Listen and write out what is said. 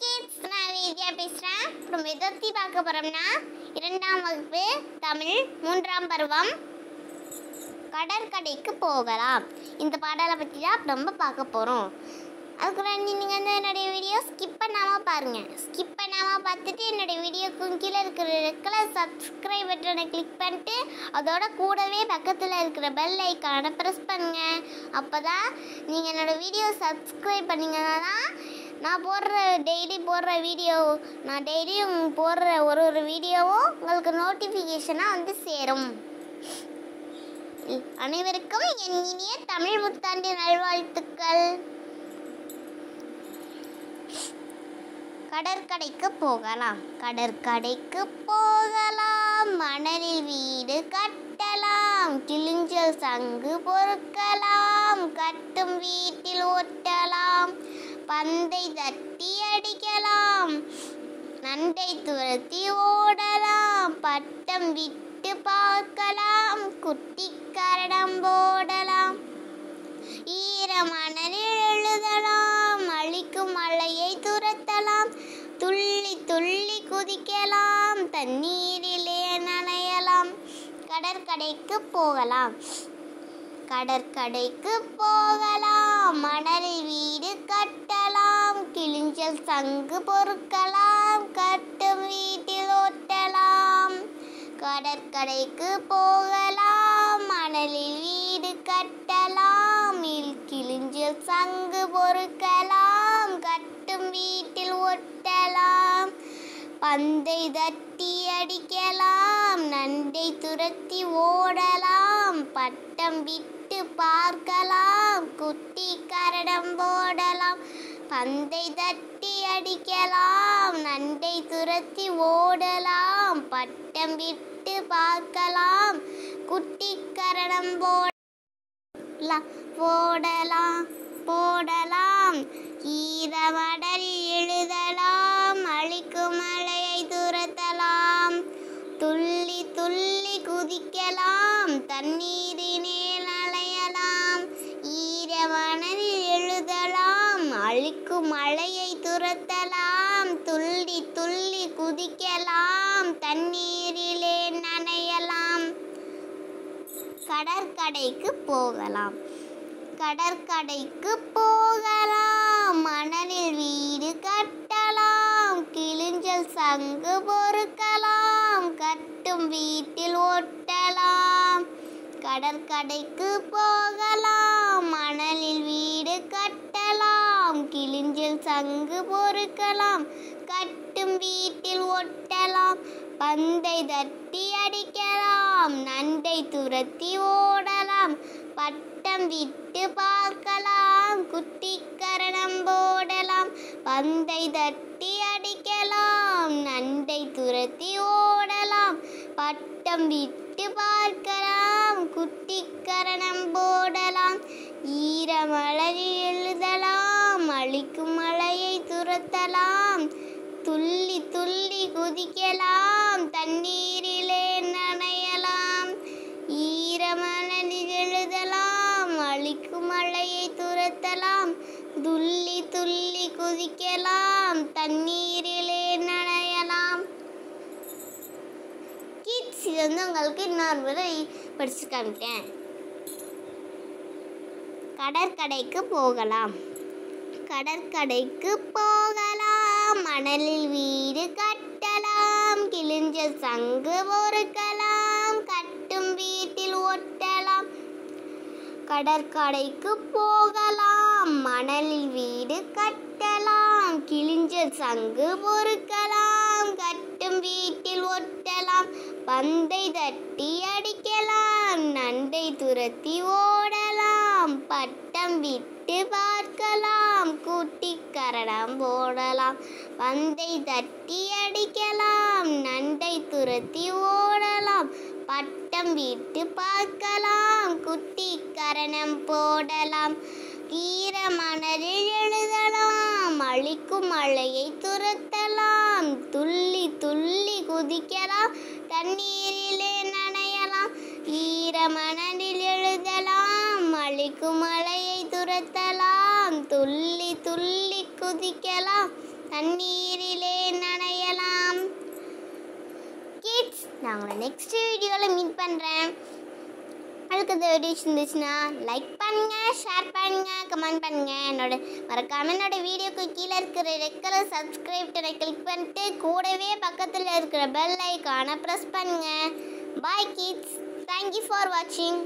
Kids நான் வித்யா பேசுகிறேன் அப்புறம் எதை பார்க்க போகிறோம்னா இரண்டாம் வகுப்பு தமிழ் மூன்றாம் பருவம் கடற்கடைக்கு போகலாம். இந்த பாடலை பற்றி தான் ரொம்ப பார்க்க போகிறோம் அதுக்கு நீங்கள் வந்து என்னுடைய வீடியோ ஸ்கிப் பண்ணாமல் பாருங்கள் ஸ்கிப் பண்ணாமல் பார்த்துட்டு என்னுடைய வீடியோக்கு கீழே இருக்கிற கலர் சப்ஸ்கிரைப் பட்டனை கிளிக் பண்ணிட்டு அதோட கூடவே பக்கத்தில் இருக்கிற பெல் ஐக்கானை ப்ரெஸ் பண்ணுங்கள் அப்போ தான் நீங்கள் என்னோடய வீடியோ சப்ஸ்கிரைப் பண்ணீங்கன்னா தான் நான் போடுற டெய்லி போடுற வீடியோ நான் டெய்லியும் போடுற ஒரு ஒரு வீடியோவும் உங்களுக்கு நோட்டிஃபிகேஷனாக வந்து சேரும். அனைவருக்கும் என் இனிய தமிழ் புத்தாண்டு நல்வாழ்த்துக்கள். கடற்கடைக்கு போகலாம். கடற்கடைக்கு போகலாம். மணலில் வீடு கட்டலாம். கிளிஞ்சல் சங்கு பொறுக்கலாம். கட்டும் வீட்டில் ஒட்டலாம் பந்தை தட்டி அடிக்கலாம். நண்டை துரத்தி ஓடலாம். பட்டம் விட்டு பார்க்கலாம். குட்டி கரடம் போடலாம். ஈரமணலில் எழுதலாம். அழிக்கும் மலையை துரத்தலாம். துள்ளி துள்ளி குதிக்கலாம். தண்ணீரிலே நனையலாம். கடற்கடைக்கு போகலாம். கடற்கடைக்கு போகலாம். மணலில் வீடு கட்ட சங்கு பொறுக்கலாம் கட்டும் வீட்டில் ஒட்டலாம் கடற்கரைக்கு போகலாம் மணலில் வீடு கட்டலாம் இல் கிழிஞ்சில் சங்கு பொறுக்கலாம் கட்டும் வீட்டில் ஒட்டலாம். பந்தை தட்டி அடிக்கலாம் நண்டை துரத்தி ஓடலாம் பட்டம் விட்டு பார்க்கலாம் குட்டி கரடம் போடலாம். பந்தை தட்டி அடிக்கலாம் நண்டை துரத்தி ஓடலாம் பட்டம் விட்டு பார்க்கலாம் குட்டி கரணம் போடலாம் போடலாம் போடலாம் ஈரமடலில் எழுதலாம் அழிக்கும் மலையை துரத்தலாம் துள்ளி துள்ளி குதிக்கலாம் தண்ணீர் மழையை மலையை துரத்தலாம் துள்ளி துள்ளி குதிக்கலாம் தண்ணீரிலே நனையலாம். கடற்கடைக்கு போகலாம். கடற்கடைக்கு போகலாம். மணலில் வீடு கட்டலாம். கிளிஞ்சல் சங்கு பொறுக்கலாம். கட்டும் வீட்டில் ஒட்டலாம். கடற்கடைக்கு போகலாம். மணலில் வீடு கட்ட கட்டலாம் கிழிஞ்சில் சங்கு பொறுக்கலாம். கட்டும் வீட்டில் ஒட்டலாம். பந்தை தட்டி அடிக்கலாம். நண்டை துரத்தி ஓடலாம். பட்டம் விட்டு பார்க்கலாம். குத்தி கரணம் போடலாம். பந்தை தட்டி அடிக்கலாம். நண்டை துரத்தி ஓடலாம். பட்டம் விட்டு பார்க்கலாம். குத்தி கரணம் போடலாம். ஈரமலரில் எழுதலாம். அழிக்கும் மலையை துரத்தலாம். துள்ளி துள்ளி குதிக்கலாம். தண்ணீரிலே நனையலாம். ஈரமலரில் எழுதலாம் அழிக்கும் மலையை துரத்தலாம். துள்ளி துள்ளி குதிக்கலாம். தண்ணீரிலே நனையலாம். கிட்ஸ் இது வந்து உங்களுக்கு இன்னொரு முறை படிச்சு காமிக்கேன் கடற்கரைக்கு போகலாம். கடற்கடைக்கு போகலாம். மணலில் வீடு கட்டலாம். கிழிஞ்ச சங்கு பொறுக்கலாம். கட்டும் வீட்டில் ஒட்டலாம். கடற்கடைக்கு போகலாம். மணலில் வீடு கட்டலாம். கிழிஞ்ச சங்கு பொறுக்கலாம். கட்டும் வீட்டில் ஒட்டலாம். பந்தை தட்டி அடிக்கலாம். நண்டை துரத்தி ஓ பட்டம் விட்டு பார்க்கலாம். கூட்டி கரடம் போடலாம். பந்தை தட்டி அடிக்கலாம். நண்டை துரத்தி ஓடலாம். பட்டம் விட்டு பார்க்கலாம். குட்டி கரணம் போடலாம். ஈரமணலில் எழுதலாம். அழிக்கும் மழையை துரத்தலாம். துள்ளி துள்ளி குதிக்கலாம். தண்ணீரிலே நனையலாம். ஈர மணலில் எழுதலாம். அழிக்கும் துள்ளி துள்ளி குதிக்கலாம் தண்ணீரிலே நனையலாம். கிட்ஸ் நான் உங்களை நெக்ஸ்ட் வீடியோவில் மீட் பண்ணுறேன் அதுக்கு இந்த வீடியோ இருந்துச்சுன்னா லைக் பண்ணுங்க ஷேர் பண்ணுங்க கமெண்ட் பண்ணுங்க. என்னோட மறக்காமல் என்னோட வீடியோக்கு கீழே இருக்கிற ரெட் கலர் சப்ஸ்கிரைப் கிளிக் பண்ணிட்டு கூடவே பக்கத்தில் இருக்கிற பெல் ஐக்கானை ப்ரெஸ் பண்ணுங்க. பாய் கிட்ஸ் தேங்க்யூ ஃபார் வாட்சிங்